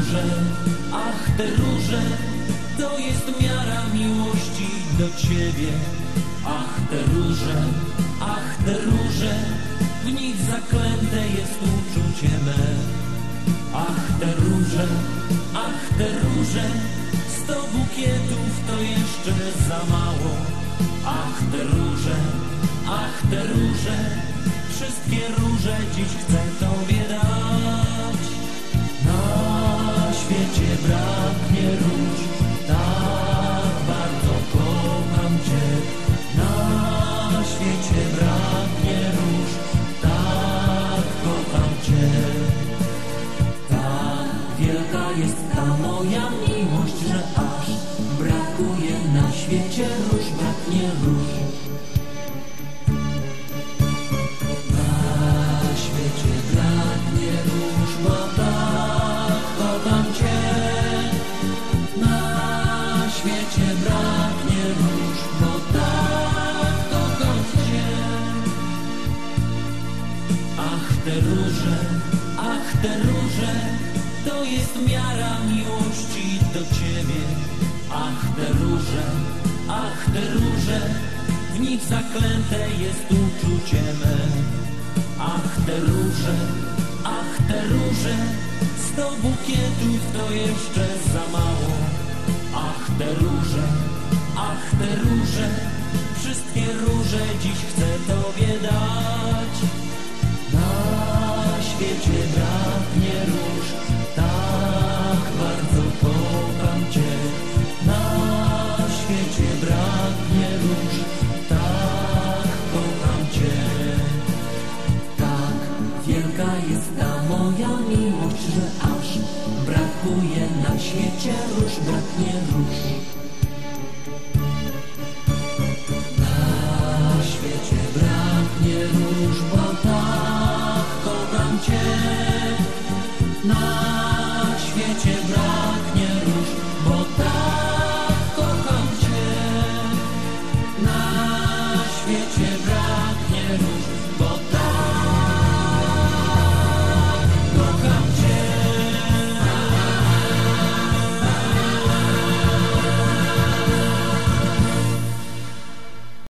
róże, ach te róże, to jest miara miłości do Ciebie. Ach te róże, ach te róże, w nich zaklęte jest uczucie me. Ach te róże, ach te róże, sto bukietów to jeszcze za mało. Ach te róże, ach te róże, wszystkie róże dziś chcę Tobie świecie braknie róż, tak kocham Cię. Tak wielka jest ta moja miłość, że aż brakuje na świecie róż, braknie róż. Na świecie braknie róż, bo tak kocham Cię. Na świecie braknie te róże, ach te róże, to jest miara miłości do Ciebie. Ach te róże, ach te róże, w nich zaklęte jest uczucie me. Ach te róże, ach te róże, sto bukietów to jeszcze za mało. Ach te róże, ach te róże, świecie braknie róż, tak bardzo kocham Cię. Na świecie braknie róż, tak kocham Cię. Tak wielka jest ta moja miłość, że aż brakuje na świecie róż, braknie róż. Na świecie braknie róż, bo tak kocham Cię.